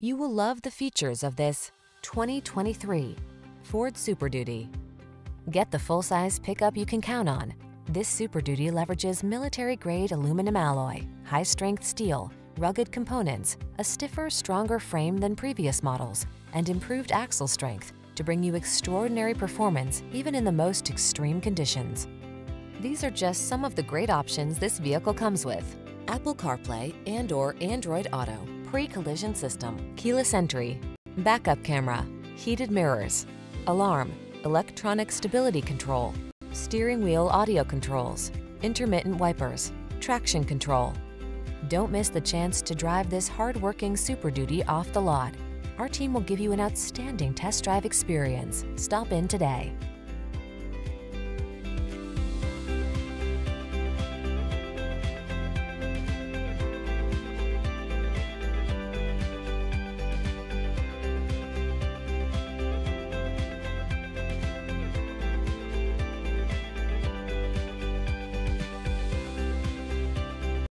You will love the features of this 2023 Ford Super Duty. Get the full-size pickup you can count on. This Super Duty leverages military-grade aluminum alloy, high-strength steel, rugged components, a stiffer, stronger frame than previous models, and improved axle strength to bring you extraordinary performance even in the most extreme conditions. These are just some of the great options this vehicle comes with. Apple CarPlay and or Android Auto, pre-collision system, keyless entry, backup camera, heated mirrors, alarm, electronic stability control, steering wheel audio controls, intermittent wipers, traction control. Don't miss the chance to drive this hard-working Super Duty off the lot. Our team will give you an outstanding test drive experience. Stop in today.